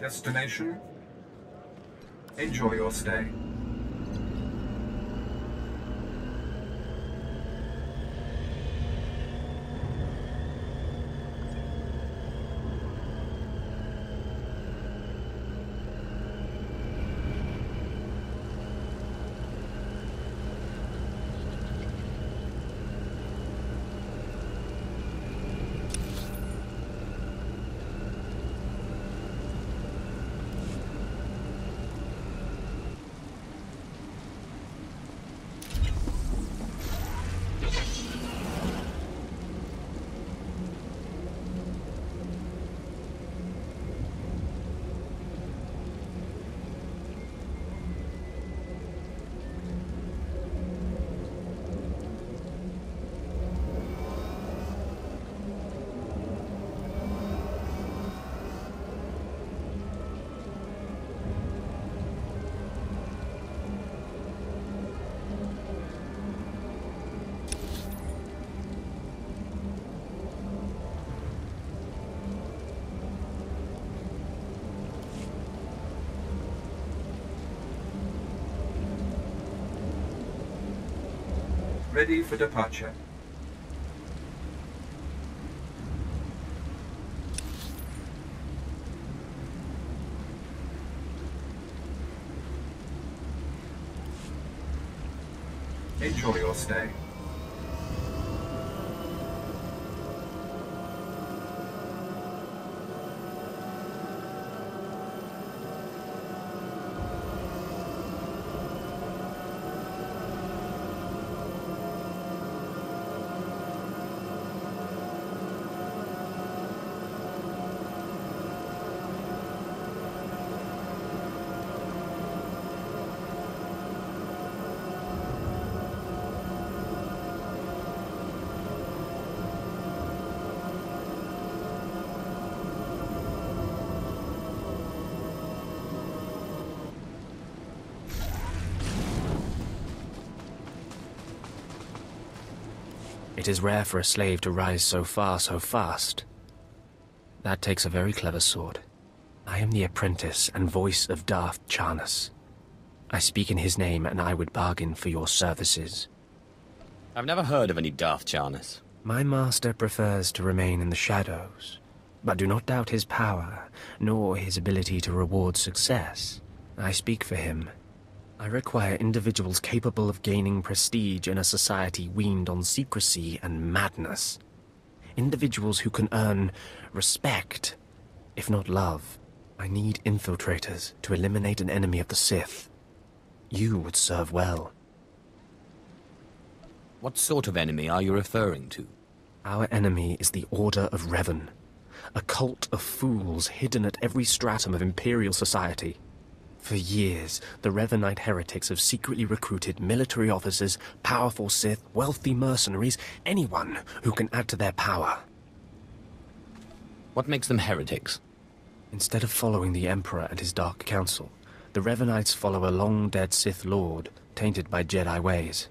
Destination? Enjoy your stay. Ready for departure. Enjoy your stay. It is rare for a slave to rise so far so fast. That takes a very clever sword. I am the apprentice and voice of Darth Charnus. I speak in his name and I would bargain for your services. I've never heard of any Darth Charnus. My master prefers to remain in the shadows, but do not doubt his power, nor his ability to reward success. I speak for him. I require individuals capable of gaining prestige in a society weaned on secrecy and madness. Individuals who can earn respect, if not love. I need infiltrators to eliminate an enemy of the Sith. You would serve well. What sort of enemy are you referring to? Our enemy is the Order of Revan, a cult of fools hidden at every stratum of Imperial society. For years, the Revanite heretics have secretly recruited military officers, powerful Sith, wealthy mercenaries, anyone who can add to their power. What makes them heretics? Instead of following the Emperor and his Dark Council, the Revanites follow a long-dead Sith Lord, tainted by Jedi ways.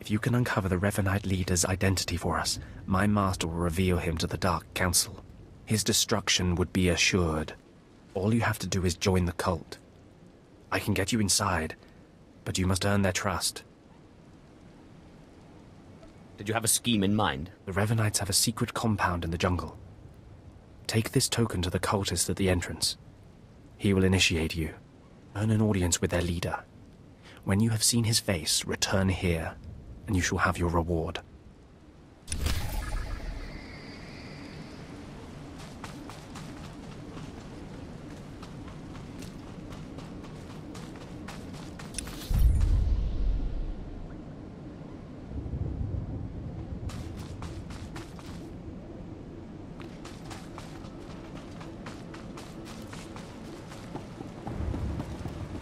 If you can uncover the Revanite leader's identity for us, my master will reveal him to the Dark Council. His destruction would be assured. All you have to do is join the cult. I can get you inside, but you must earn their trust. Did you have a scheme in mind? The Revanites have a secret compound in the jungle. Take this token to the cultist at the entrance. He will initiate you. Earn an audience with their leader. When you have seen his face, return here, and you shall have your reward.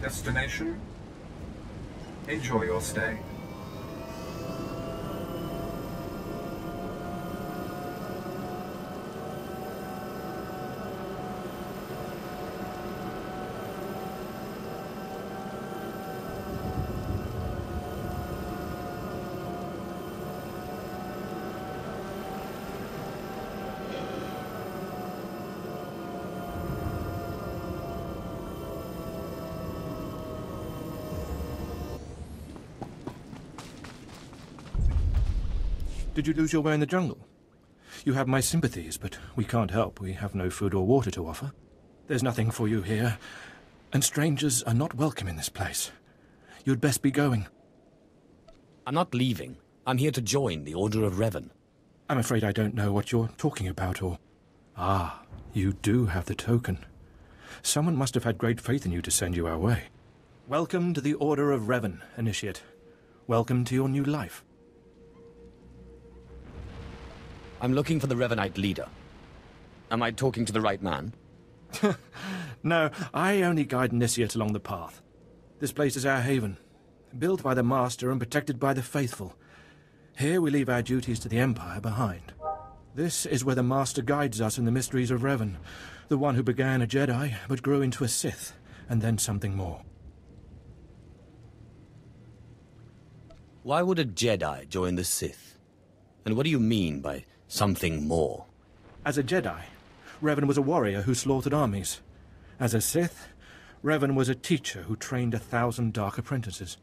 Destination? Enjoy your stay. Did you lose your way in the jungle? You have my sympathies, but we can't help. We have no food or water to offer. There's nothing for you here, and strangers are not welcome in this place. You'd best be going. I'm not leaving. I'm here to join the Order of Revan. I'm afraid I don't know what you're talking about, or... Ah, you do have the token. Someone must have had great faith in you to send you our way. Welcome to the Order of Revan, Initiate. Welcome to your new life. I'm looking for the Revanite leader. Am I talking to the right man? No, I only guide Initiate along the path. This place is our haven, built by the Master and protected by the faithful. Here we leave our duties to the Empire behind. This is where the Master guides us in the mysteries of Revan, the one who began a Jedi but grew into a Sith, and then something more. Why would a Jedi join the Sith? And what do you mean by something more? As a Jedi, Revan was a warrior who slaughtered armies. As a Sith, Revan was a teacher who trained a thousand dark apprentices.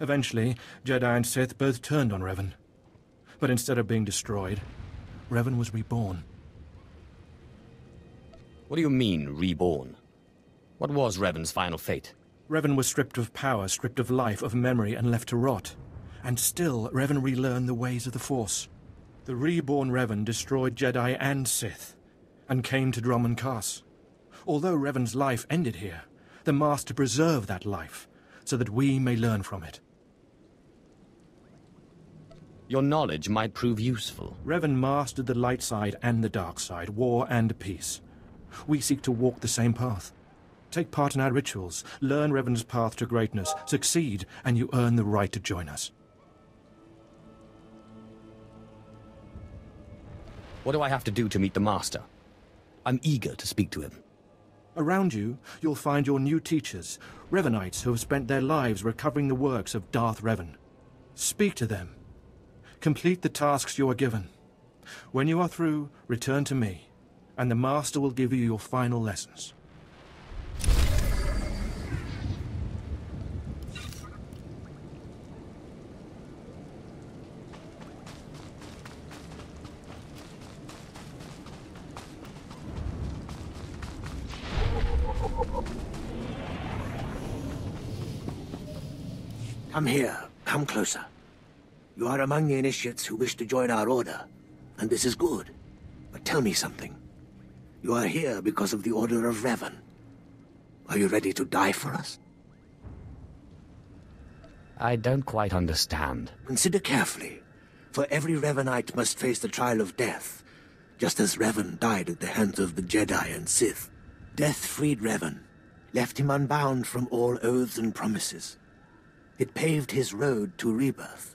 Eventually, Jedi and Sith both turned on Revan. But instead of being destroyed, Revan was reborn. What do you mean, reborn? What was Revan's final fate? Revan was stripped of power, stripped of life, of memory, and left to rot. And still, Revan relearned the ways of the Force. The reborn Revan destroyed Jedi and Sith, and came to Dromund Kaas. Although Revan's life ended here, the Master preserved that life, so that we may learn from it. Your knowledge might prove useful. Revan mastered the light side and the dark side, war and peace. We seek to walk the same path. Take part in our rituals, learn Revan's path to greatness, succeed, and you earn the right to join us. What do I have to do to meet the Master? I'm eager to speak to him. Around you, you'll find your new teachers, Revanites who have spent their lives recovering the works of Darth Revan. Speak to them. Complete the tasks you are given. When you are through, return to me, and the Master will give you your final lessons. Come here. Come closer. You are among the initiates who wish to join our order, and this is good. But tell me something. You are here because of the Order of Revan. Are you ready to die for us? I don't quite understand. Consider carefully, for every Revanite must face the trial of death, just as Revan died at the hands of the Jedi and Sith. Death freed Revan, left him unbound from all oaths and promises. It paved his road to rebirth.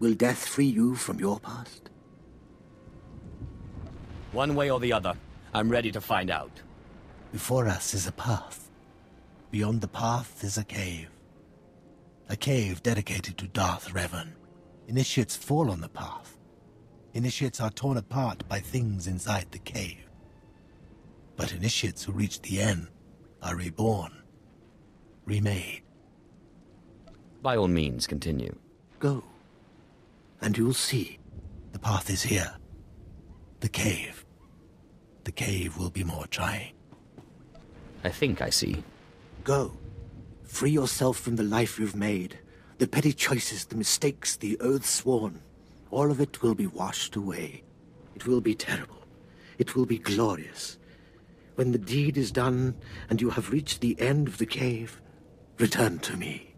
Will death free you from your past? One way or the other, I'm ready to find out. Before us is a path. Beyond the path is a cave. A cave dedicated to Darth Revan. Initiates fall on the path. Initiates are torn apart by things inside the cave. But initiates who reach the end are reborn. Remade. By all means, continue. Go. And you'll see. The path is here. The cave. The cave will be more trying. I think I see. Go. Free yourself from the life you've made. The petty choices, the mistakes, the oaths sworn. All of it will be washed away. It will be terrible. It will be glorious. When the deed is done and you have reached the end of the cave, return to me.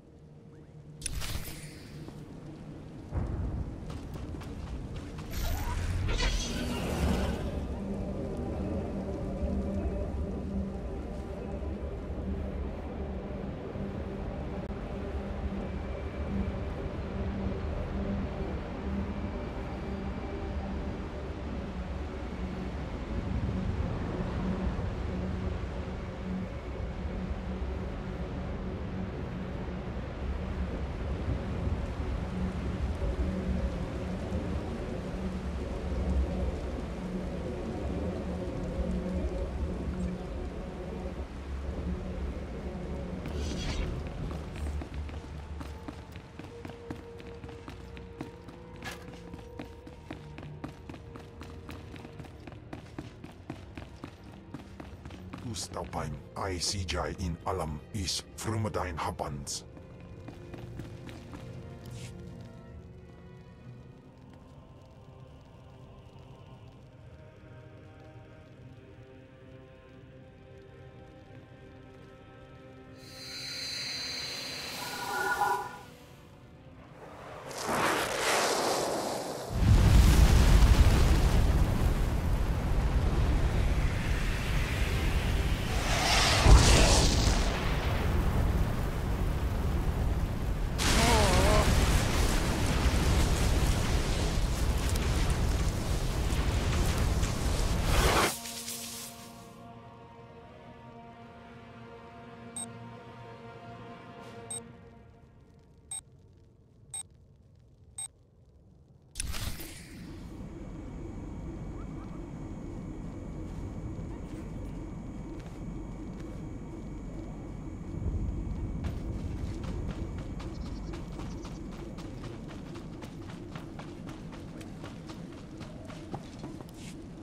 I in Alam is Frumadine Habans.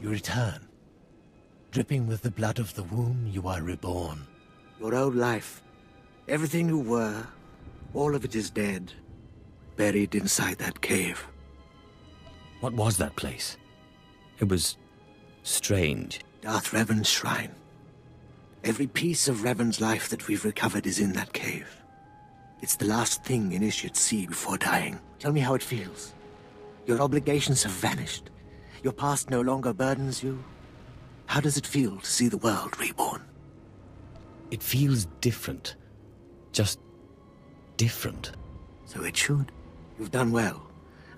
You return. Dripping with the blood of the womb, you are reborn. Your old life, everything you were, all of it is dead. Buried inside that cave. What was that place? It was strange. Darth Revan's shrine. Every piece of Revan's life that we've recovered is in that cave. It's the last thing initiates see before dying. Tell me how it feels. Your obligations have vanished. Your past no longer burdens you. How does it feel to see the world reborn? It feels different. Just different. So it should. You've done well,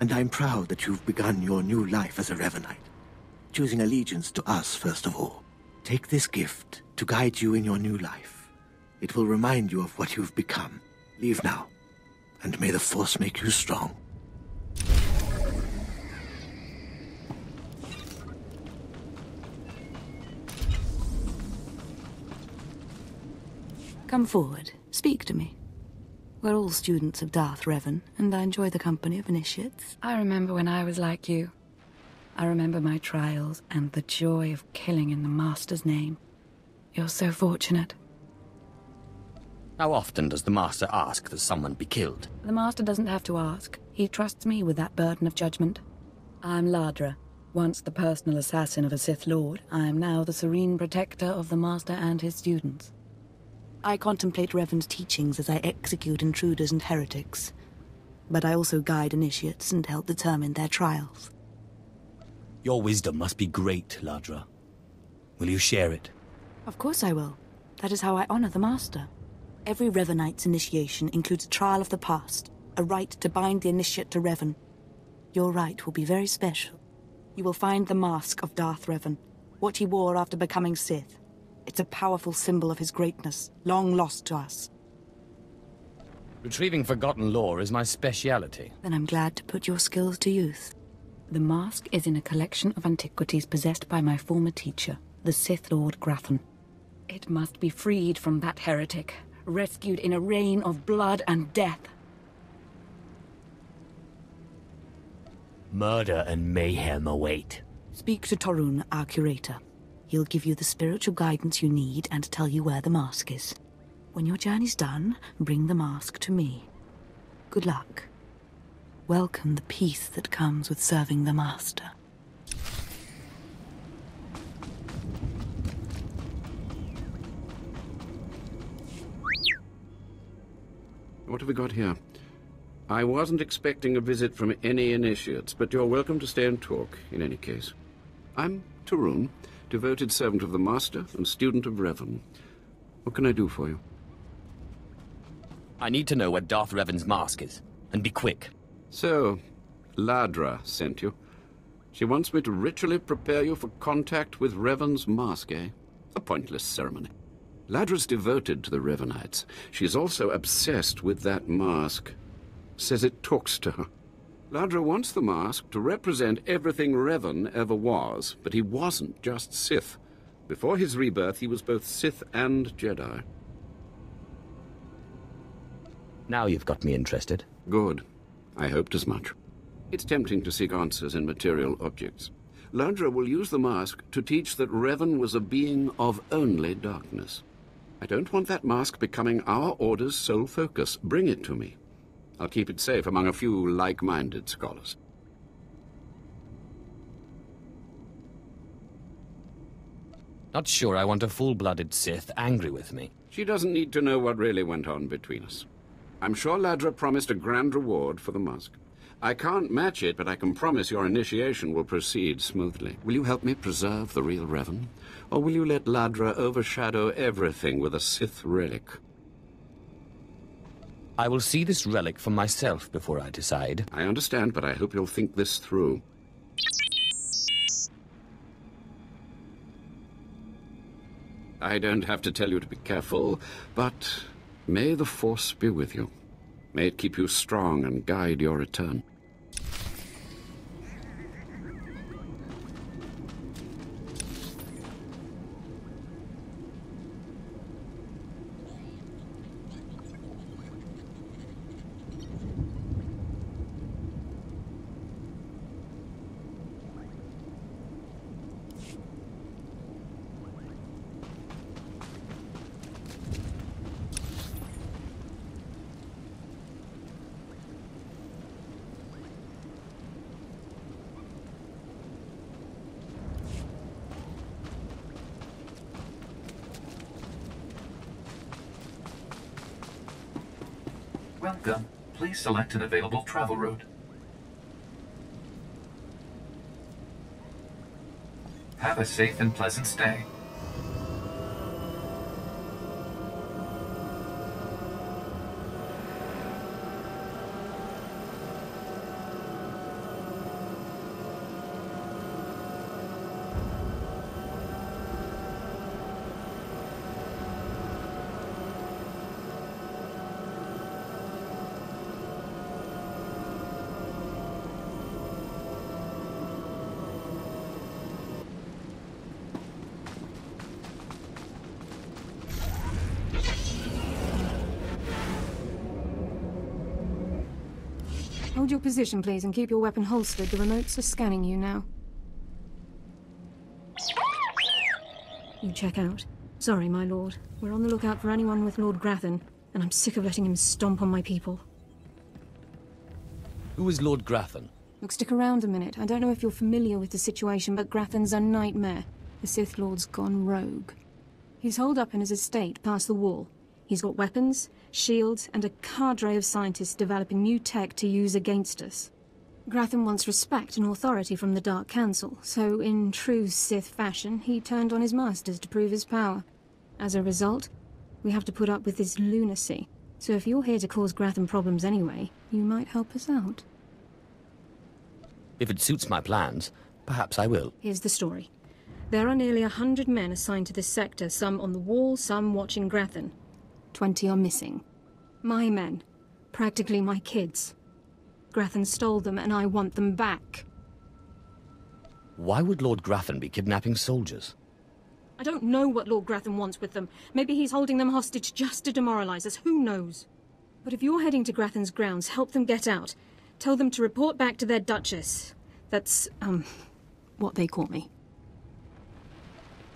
and I'm proud that you've begun your new life as a Revanite, choosing allegiance to us first of all. Take this gift to guide you in your new life. It will remind you of what you've become. Leave now, and may the Force make you strong. Come forward. Speak to me. We're all students of Darth Revan, and I enjoy the company of initiates. I remember when I was like you. I remember my trials and the joy of killing in the Master's name. You're so fortunate. How often does the Master ask that someone be killed? The Master doesn't have to ask. He trusts me with that burden of judgment. I'm Ladra. Once the personal assassin of a Sith Lord, I am now the serene protector of the Master and his students. I contemplate Revan's teachings as I execute intruders and heretics. But I also guide initiates and help determine their trials. Your wisdom must be great, Ladra. Will you share it? Of course I will. That is how I honor the Master. Every Revanite's initiation includes a trial of the past, a rite to bind the initiate to Revan. Your rite will be very special. You will find the mask of Darth Revan, what he wore after becoming Sith. It's a powerful symbol of his greatness, long lost to us. Retrieving forgotten lore is my speciality. Then I'm glad to put your skills to use. The mask is in a collection of antiquities possessed by my former teacher, the Sith Lord Grathan. It must be freed from that heretic, rescued in a rain of blood and death. Murder and mayhem await. Speak to Torun, our curator. He'll give you the spiritual guidance you need and tell you where the mask is. When your journey's done, bring the mask to me. Good luck. Welcome the peace that comes with serving the Master. What have we got here? I wasn't expecting a visit from any initiates, but you're welcome to stay and talk, in any case. I'm Tarun, devoted servant of the Master and student of Revan. What can I do for you? I need to know where Darth Revan's mask is, and be quick. So, Ladra sent you. She wants me to ritually prepare you for contact with Revan's mask, eh? A pointless ceremony. Ladra's devoted to the Revanites. She's also obsessed with that mask. Says it talks to her. Ladra wants the mask to represent everything Revan ever was, but he wasn't just Sith. Before his rebirth, he was both Sith and Jedi. Now you've got me interested. Good. I hoped as much. It's tempting to seek answers in material objects. Ladra will use the mask to teach that Revan was a being of only darkness. I don't want that mask becoming our Order's sole focus. Bring it to me. I'll keep it safe among a few like-minded scholars. Not sure I want a full-blooded Sith angry with me. She doesn't need to know what really went on between us. I'm sure Ladra promised a grand reward for the mask. I can't match it, but I can promise your initiation will proceed smoothly. Will you help me preserve the real Revan? Or will you let Ladra overshadow everything with a Sith relic? I will see this relic for myself before I decide. I understand, but I hope you'll think this through. I don't have to tell you to be careful, but may the Force be with you. May it keep you strong and guide your return. Welcome. Please select an available travel route. Have a safe and pleasant stay. Hold position, please, and keep your weapon holstered. The remotes are scanning you now. You check out. Sorry, my lord. We're on the lookout for anyone with Lord Grathan, and I'm sick of letting him stomp on my people. Who is Lord Grathan? Look, stick around a minute. I don't know if you're familiar with the situation, but Grathan's a nightmare. The Sith Lord's gone rogue. He's holed up in his estate past the wall. He's got weapons, shields, and a cadre of scientists developing new tech to use against us. Grathan wants respect and authority from the Dark Council, so in true Sith fashion, he turned on his masters to prove his power. As a result, we have to put up with this lunacy. So if you're here to cause Grathan problems anyway, you might help us out. If it suits my plans, perhaps I will. Here's the story. There are nearly a hundred men assigned to this sector, some on the wall, some watching Grathan. Twenty are missing. My men. Practically my kids. Grathan stole them, and I want them back. Why would Lord Grathan be kidnapping soldiers? I don't know what Lord Grathan wants with them. Maybe he's holding them hostage just to demoralize us. Who knows? But if you're heading to Grathan's grounds, help them get out. Tell them to report back to their Duchess. That's, um, what they call me.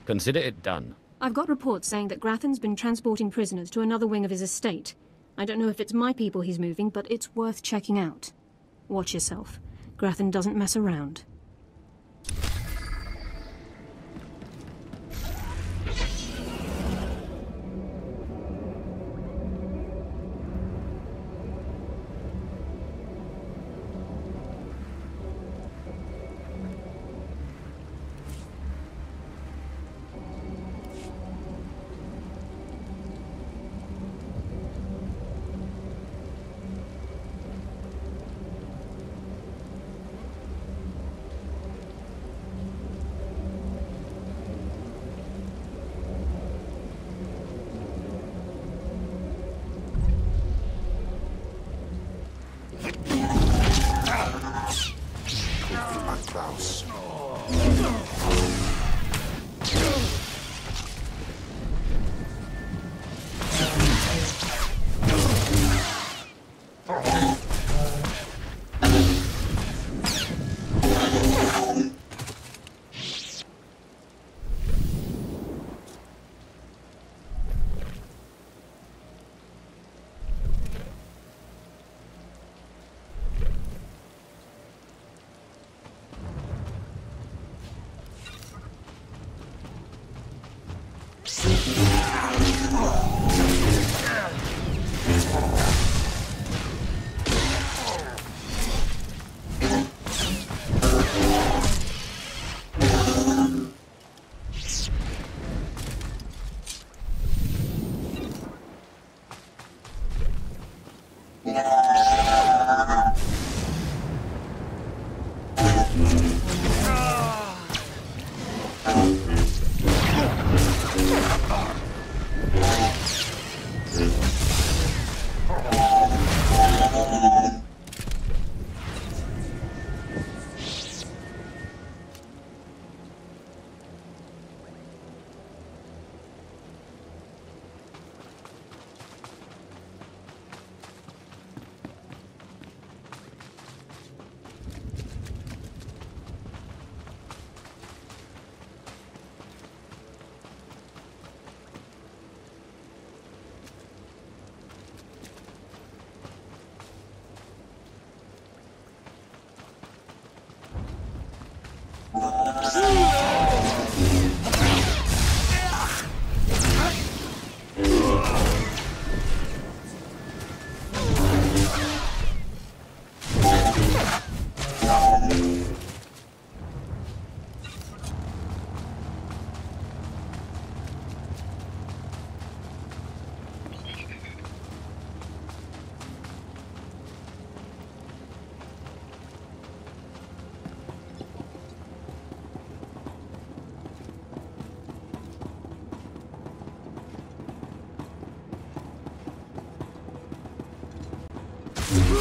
Consider it done. I've got reports saying that Grathan's been transporting prisoners to another wing of his estate. I don't know if it's my people he's moving, but it's worth checking out. Watch yourself. Grathan doesn't mess around.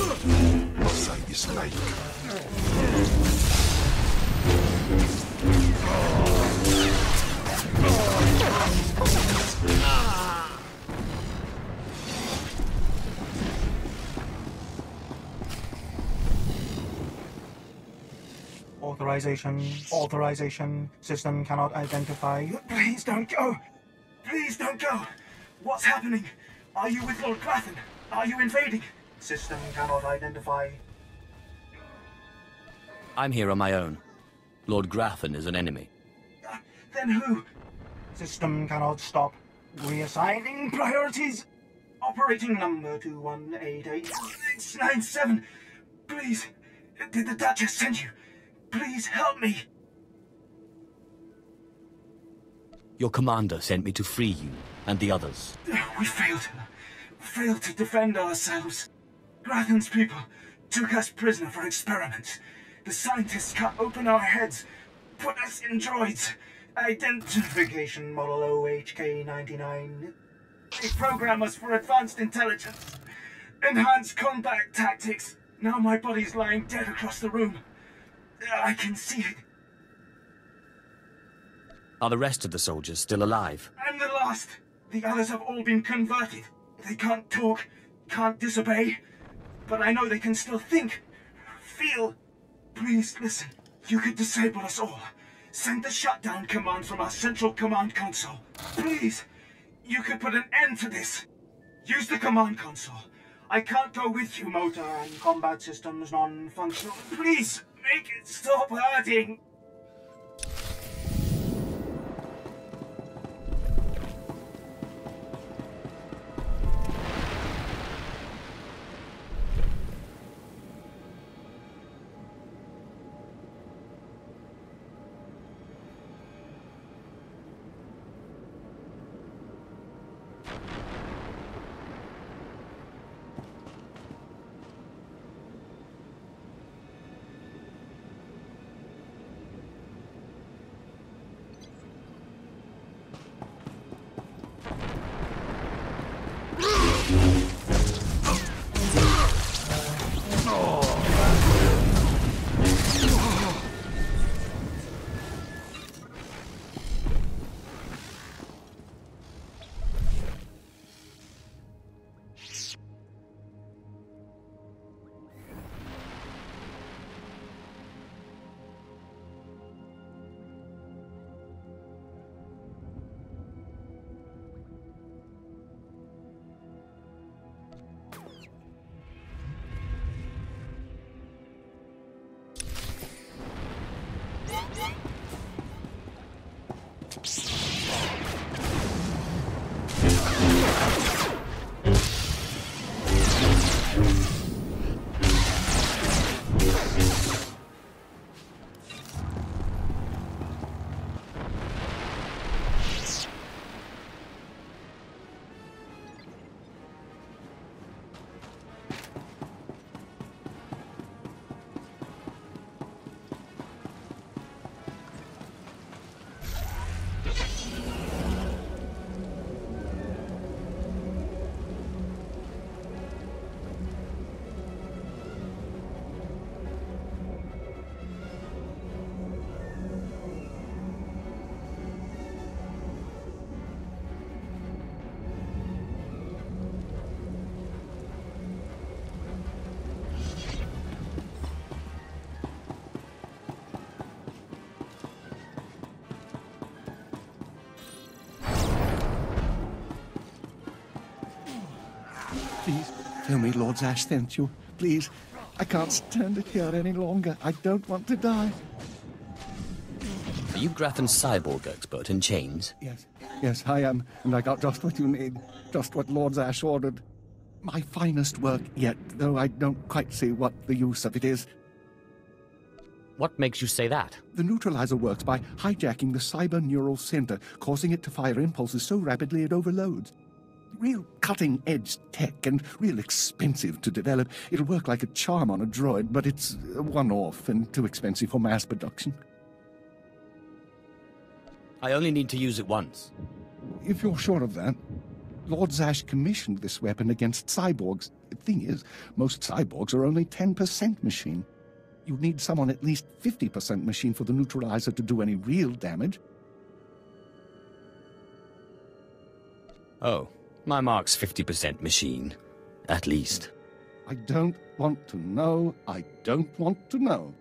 Masay is like. Authorization, authorization, system cannot identify. Please don't go! Please don't go! What's happening? Are you with Lord Grathan? Are you invading? System cannot identify. I'm here on my own. Lord Grathan is an enemy. Then who? System cannot stop. Reassigning Priorities! Operating number 2188697. Please, did the Duchess send you? Please help me. Your commander sent me to free you and the others. We failed. Failed to defend ourselves. Grathan's people took us prisoner for experiments. The scientists cut open our heads, put us in droids. Identification model OHK99. They program us for advanced intelligence. Enhanced combat tactics. Now my body's lying dead across the room. I can see it. Are the rest of the soldiers still alive? I'm the last. The others have all been converted. They can't talk, can't disobey. But I know they can still think, feel. Please listen. You could disable us all. Send the shutdown command from our central command console. Please. You could put an end to this. Use the command console. I can't go with you, motor and combat systems non-functional. Please, make it stop hurting. Tell me Lord you. Please. I can't stand it here any longer. I don't want to die. Are you Grathan's cyborg expert in chains? Yes, yes, I am, and I got just what you need. Just what Lord Zash ordered. My finest work yet, though I don't quite see what the use of it is. What makes you say that? The neutralizer works by hijacking the cyber neural center, causing it to fire impulses so rapidly it overloads. Real cutting edge tech and real expensive to develop. It'll work like a charm on a droid, but it's uh, one off and too expensive for mass production. I only need to use it once. If you're sure of that, Lord Zash commissioned this weapon against cyborgs. The thing is, most cyborgs are only 10% machine. You need someone at least 50% machine for the neutralizer to do any real damage. Oh, my mark's 50% machine. At least. I don't want to know. I don't want to know.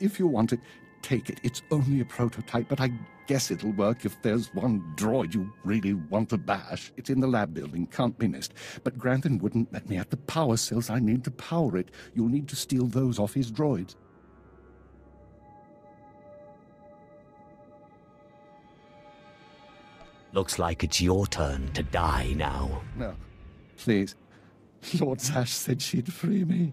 If you want it, take it. It's only a prototype, but I guess it'll work if there's one droid you really want to bash. It's in the lab building, can't be missed. But Grathan wouldn't let me at the power cells I need to power it. You'll need to steal those off his droids. Looks like it's your turn to die now. No, please. Lord Zash said she'd free me.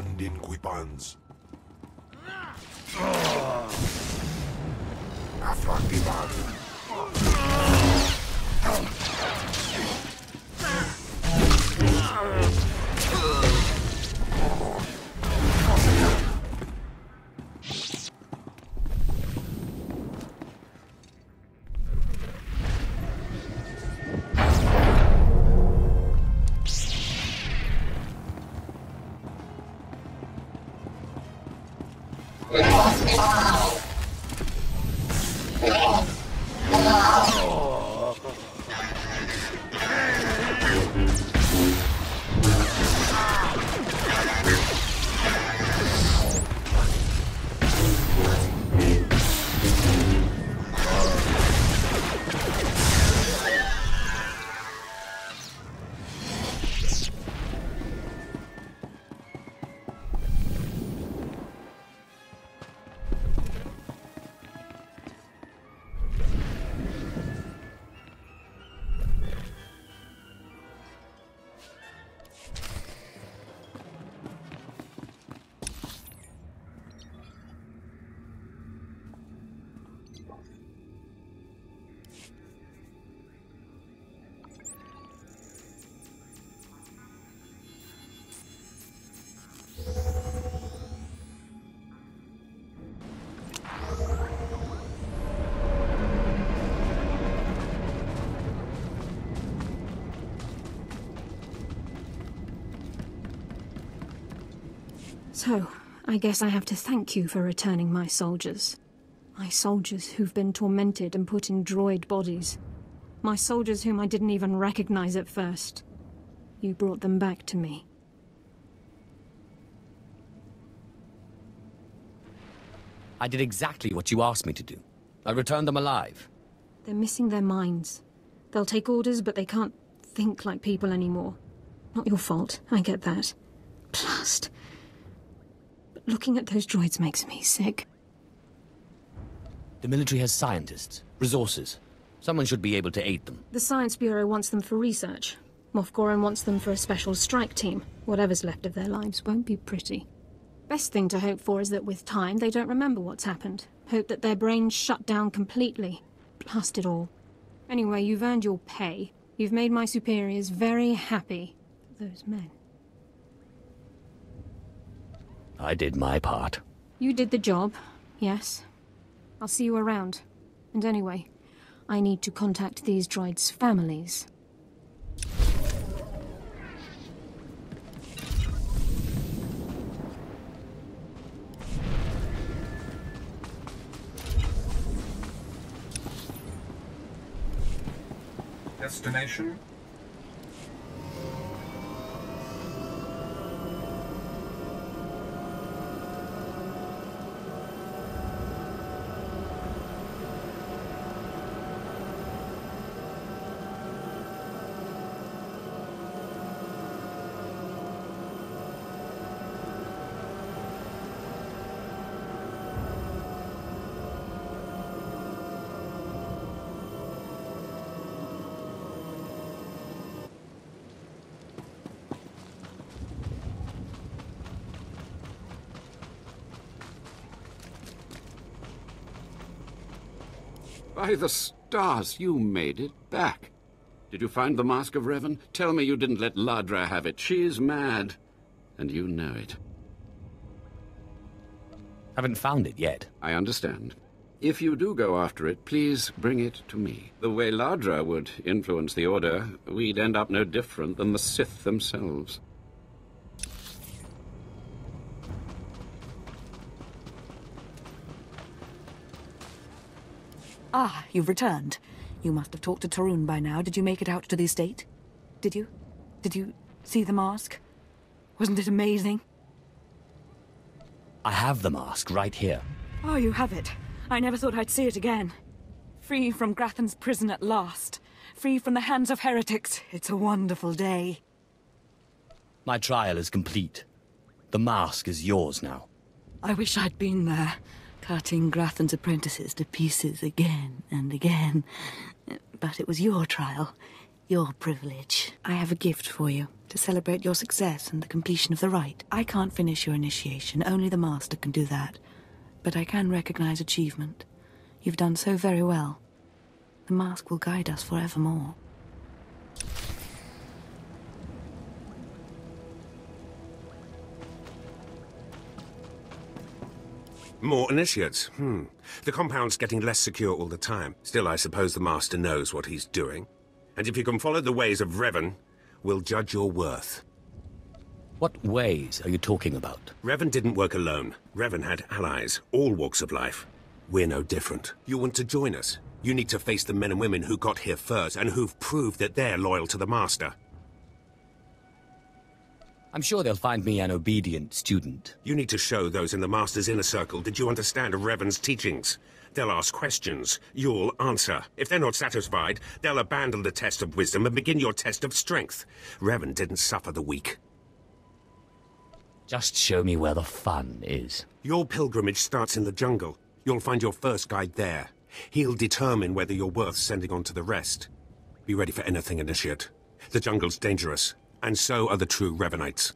Nandin Kuipans. So, I guess I have to thank you for returning my soldiers. My soldiers who've been tormented and put in droid bodies. My soldiers whom I didn't even recognize at first. You brought them back to me. I did exactly what you asked me to do. I returned them alive. They're missing their minds. They'll take orders, but they can't think like people anymore. Not your fault, I get that. Blast. But looking at those droids makes me sick. The military has scientists, resources. Someone should be able to aid them. The Science Bureau wants them for research. Moff Goran wants them for a special strike team. Whatever's left of their lives won't be pretty. Best thing to hope for is that with time they don't remember what's happened. Hope that their brains shut down completely. Blast it all. Anyway, you've earned your pay. You've made my superiors very happy. Those men. I did my part. You did the job, yes. I'll see you around. And anyway, I need to contact these droids' families. Destination? By the stars, you made it back. Did you find the Mask of Revan? Tell me you didn't let Ladra have it. She's mad. And you know it. Haven't found it yet. I understand. If you do go after it, please bring it to me. The way Ladra would influence the Order, we'd end up no different than the Sith themselves. Ah, you've returned. You must have talked to Tarun by now. Did you make it out to the estate? Did you? Did you see the mask? Wasn't it amazing? I have the mask right here. Oh, you have it. I never thought I'd see it again. Free from Grathan's prison at last. Free from the hands of heretics. It's a wonderful day. My trial is complete. The mask is yours now. I wish I'd been there, cutting Grathan's apprentices to pieces again and again. But it was your trial, your privilege. I have a gift for you to celebrate your success and the completion of the rite. I can't finish your initiation, only the Master can do that. But I can recognize achievement. You've done so very well. The mask will guide us forevermore. More initiates. Hmm. The compound's getting less secure all the time. Still, I suppose the Master knows what he's doing. And if you can follow the ways of Revan, we'll judge your worth. What ways are you talking about? Revan didn't work alone. Revan had allies, all walks of life. We're no different. You want to join us? You need to face the men and women who got here first and who've proved that they're loyal to the Master. I'm sure they'll find me an obedient student. You need to show those in the Master's inner circle that you understand Revan's teachings. They'll ask questions. You'll answer. If they're not satisfied, they'll abandon the test of wisdom and begin your test of strength. Revan didn't suffer the weak. Just show me where the fun is. Your pilgrimage starts in the jungle. You'll find your first guide there. He'll determine whether you're worth sending on to the rest. Be ready for anything, Initiate. The jungle's dangerous, and so are the true Revanites.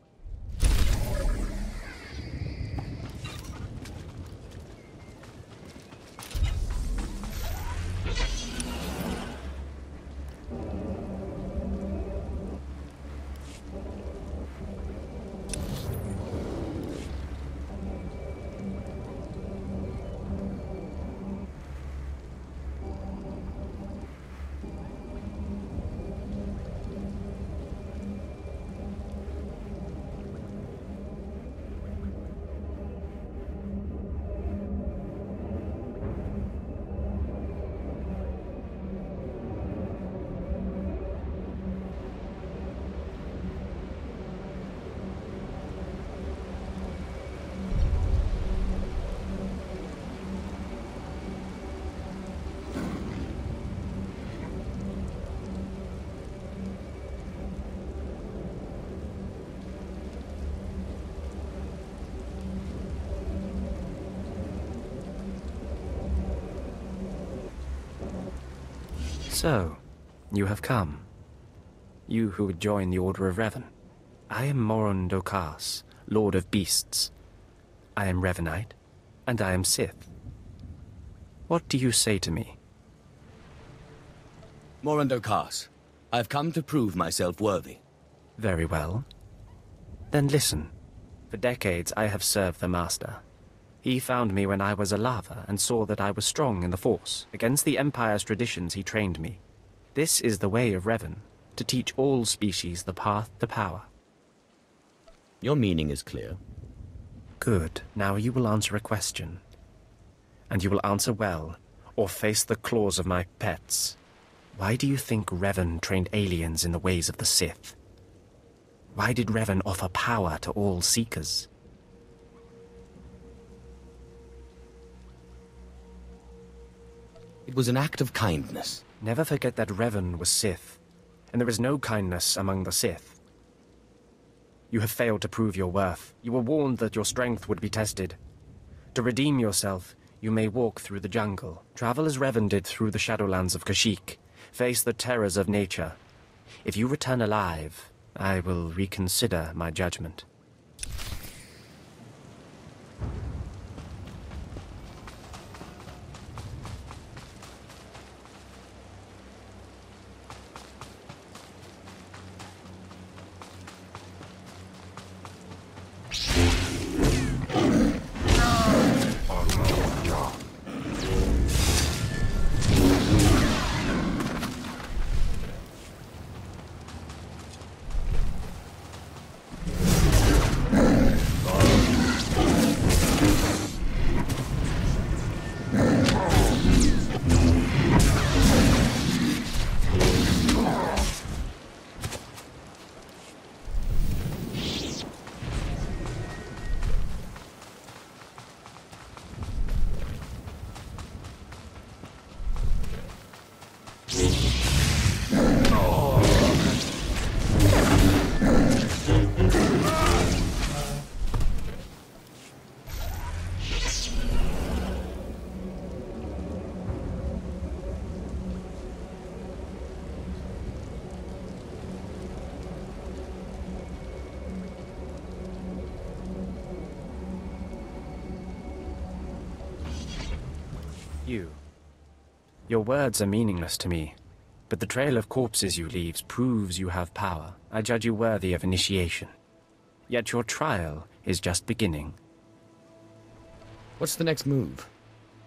So, you have come. You who would join the Order of Revan. I am Moron Dokas, Lord of Beasts. I am Revanite, and I am Sith. What do you say to me? Morando Kars, I've come to prove myself worthy. Very well. Then listen. For decades I have served the Master. He found me when I was a lava and saw that I was strong in the Force. Against the Empire's traditions he trained me. This is the way of Revan, to teach all species the path to power. Your meaning is clear. Good. Now you will answer a question. And you will answer well, or face the claws of my pets. Why do you think Revan trained aliens in the ways of the Sith? Why did Revan offer power to all Seekers? It was an act of kindness. Never forget that Revan was Sith, and there is no kindness among the Sith. You have failed to prove your worth. You were warned that your strength would be tested. To redeem yourself, you may walk through the jungle, travel as Revan did through the Shadowlands of Kashyyyk, face the terrors of nature. If you return alive, I will reconsider my judgment. You. Your words are meaningless to me, but the trail of corpses you leave proves you have power. I judge you worthy of initiation. Yet your trial is just beginning. What's the next move?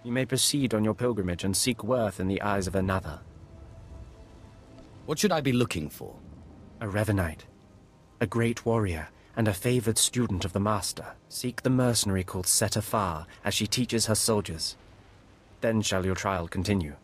You may proceed on your pilgrimage and seek worth in the eyes of another. What should I be looking for? A Revanite, A great warrior and a favored student of the Master. Seek the mercenary called Seta Far as she teaches her soldiers. Then shall your trial continue.